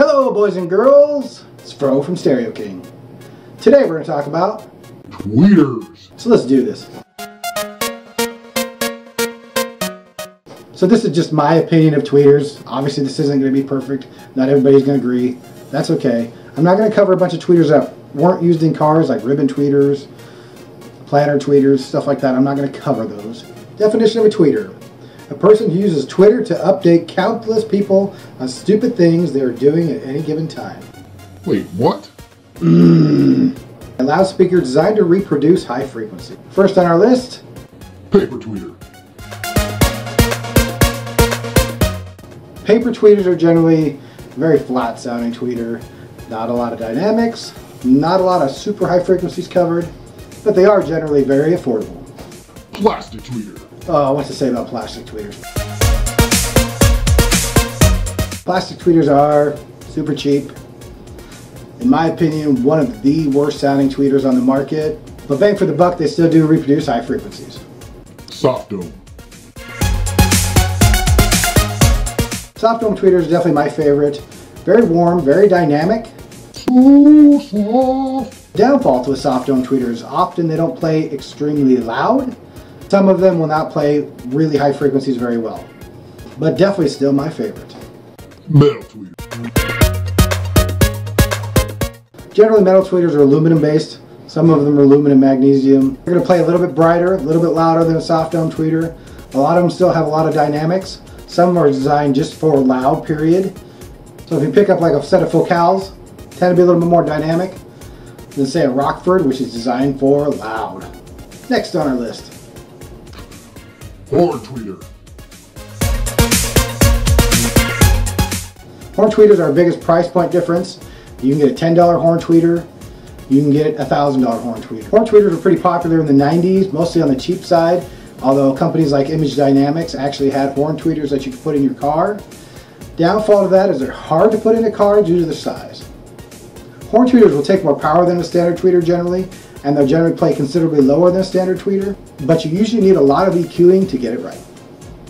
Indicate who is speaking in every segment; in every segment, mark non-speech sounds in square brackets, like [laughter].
Speaker 1: Hello boys and girls, it's Fro from Stereo King. Today we're going to talk about
Speaker 2: tweeters.
Speaker 1: So let's do this. So this is just my opinion of tweeters. Obviously this isn't going to be perfect. Not everybody's going to agree. That's okay. I'm not going to cover a bunch of tweeters that weren't used in cars like ribbon tweeters, planar tweeters, stuff like that. I'm not going to cover those. Definition of a tweeter. A person who uses Twitter to update countless people on stupid things they are doing at any given time.
Speaker 2: Wait, what? [clears throat]
Speaker 1: A loudspeaker designed to reproduce high frequency. First on our list,
Speaker 2: Paper tweeter.
Speaker 1: paper tweeters are generally very flat sounding tweeter. Not a lot of dynamics, not a lot of super high frequencies covered, but they are generally very affordable.
Speaker 2: Plastic tweeter.
Speaker 1: Oh, what to say about plastic tweeters? Plastic tweeters are super cheap. In my opinion, one of the worst sounding tweeters on the market. But bang for the buck, they still do reproduce high frequencies.
Speaker 2: Soft dome.
Speaker 1: Soft dome tweeter is definitely my favorite. Very warm, very dynamic.
Speaker 2: So soft.
Speaker 1: Downfall to a soft dome tweeter is often they don't play extremely loud. Some of them will not play really high frequencies very well. But definitely still my favorite.
Speaker 2: Metal tweeter.
Speaker 1: Generally metal tweeters are aluminum based. Some of them are aluminum magnesium. They're going to play a little bit brighter, a little bit louder than a soft dome tweeter. A lot of them still have a lot of dynamics. Some are designed just for loud period. So if you pick up like a set of focals, tend to be a little bit more dynamic than say a Rockford, which is designed for loud. Next on our list,
Speaker 2: Horn tweeter.
Speaker 1: Horn tweeters are our biggest price point difference. You can get a $10 horn tweeter. You can get a $1,000 horn tweeter. Horn tweeters were pretty popular in the 90s, mostly on the cheap side, although companies like Image Dynamics actually had horn tweeters that you could put in your car. Downfall to that is they're hard to put in a car due to the size. Horn tweeters will take more power than a standard tweeter generally, and they'll generally play considerably lower than a standard tweeter, but you usually need a lot of EQing to get it right.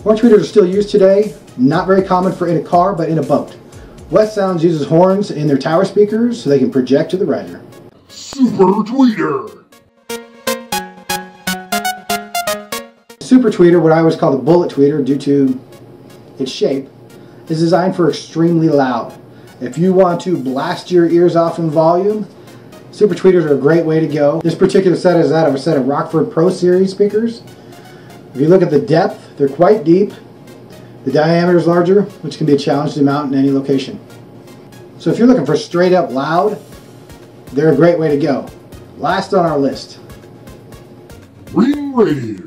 Speaker 1: Horn tweeters are still used today, not very common for in a car, but in a boat. Wet Sounds uses horns in their tower speakers so they can project to the rider.
Speaker 2: Super tweeter.
Speaker 1: Super tweeter, what I always call the bullet tweeter due to its shape, is designed for extremely loud. If you want to blast your ears off in volume, super tweeters are a great way to go. This particular set is out of a set of Rockford Pro Series speakers. If you look at the depth, they're quite deep. The diameter is larger, which can be a challenge to mount in any location. So if you're looking for straight up loud, they're a great way to go. Last on our list,
Speaker 2: Ring radiator.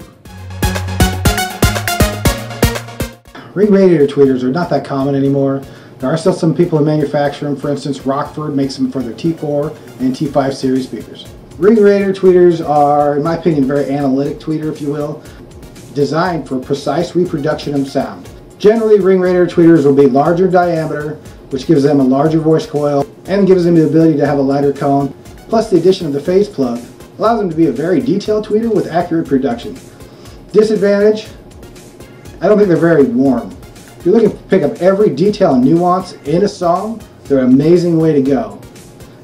Speaker 1: Ring radiator tweeters are not that common anymore. There are still some people who manufacture them. For instance, Rockford makes them for their T4 and T5 series speakers. Ring radiator tweeters are, in my opinion, very analytic tweeter, if you will, designed for precise reproduction of sound. Generally, ring radiator tweeters will be larger diameter, which gives them a larger voice coil and gives them the ability to have a lighter cone. Plus, the addition of the phase plug allows them to be a very detailed tweeter with accurate production. Disadvantage, I don't think they're very warm. If you're looking to pick up every detail and nuance in a song, they're an amazing way to go.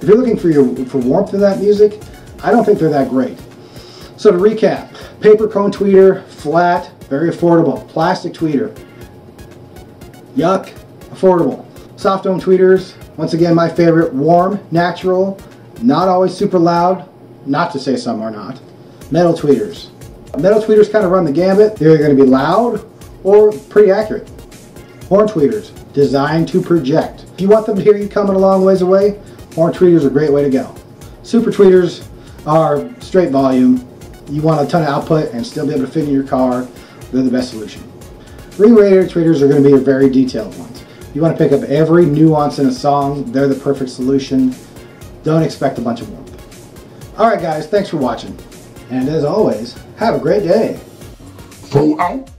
Speaker 1: If you're looking for your for warmth in that music, I don't think they're that great. So to recap, paper cone tweeter, flat, very affordable. Plastic tweeter, yuck, affordable. Soft dome tweeters, once again my favorite, warm, natural, not always super loud, not to say some are not. Metal tweeters. Metal tweeters kind of run the gambit. They're either going to be loud or pretty accurate. Horn tweeters, designed to project. If you want them to hear you coming a long ways away, horn tweeters are a great way to go. Super tweeters are straight volume. You want a ton of output and still be able to fit in your car. They're the best solution. Ring radiator tweeters are going to be your very detailed ones. You want to pick up every nuance in a song. They're the perfect solution. Don't expect a bunch of warmth. All right, guys, thanks for watching. And as always, have a great day.
Speaker 2: Fro out.